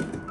you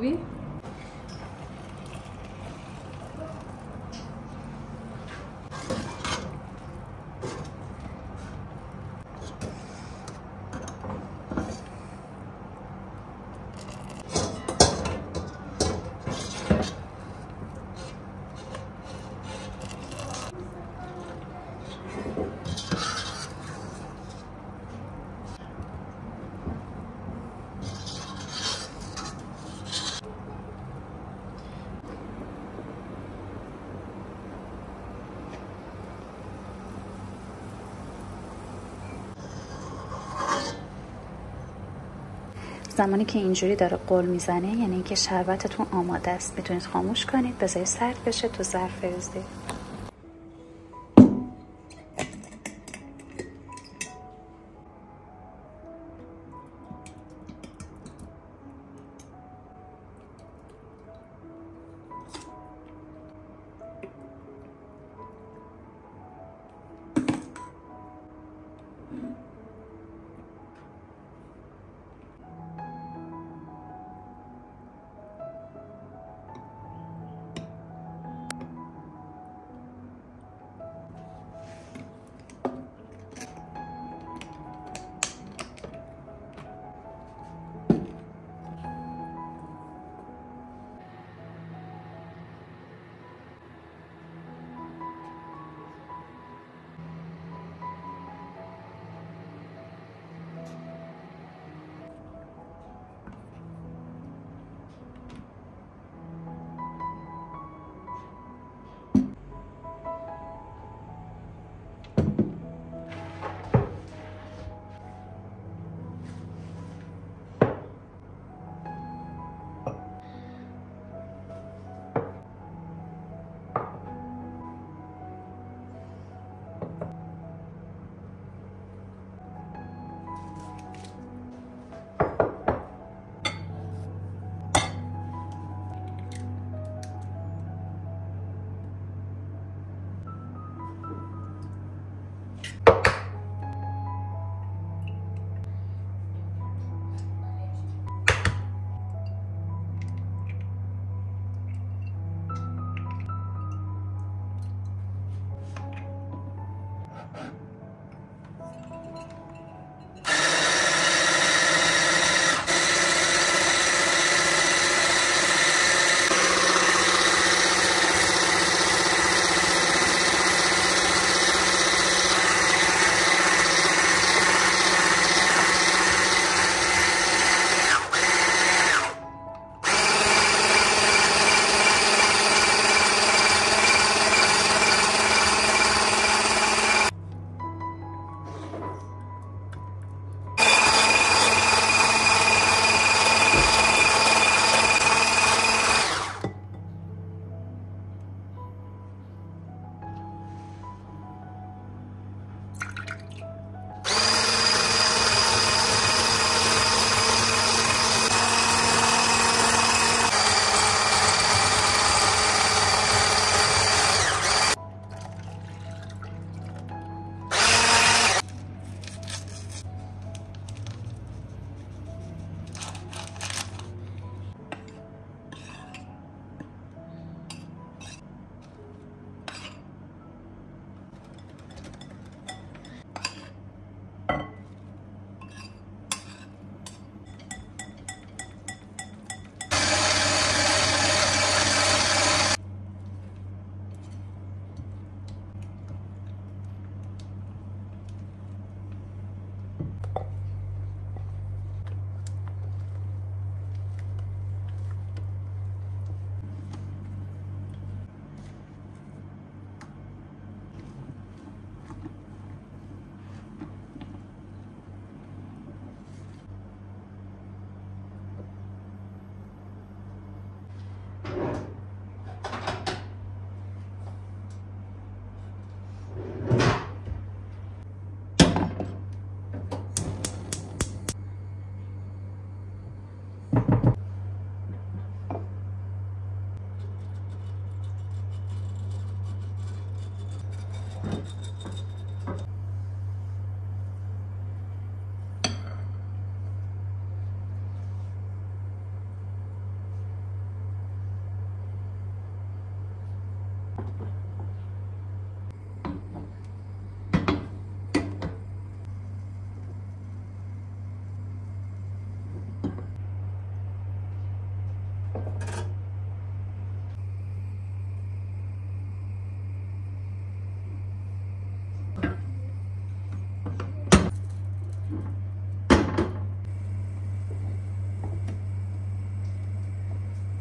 bu bir زمانی که اینجوری داره قل می‌زنه یعنی اینکه شربتتون آماده است. می‌تونید خاموش کنید بذارید سرد بشه تو ظرف بریزید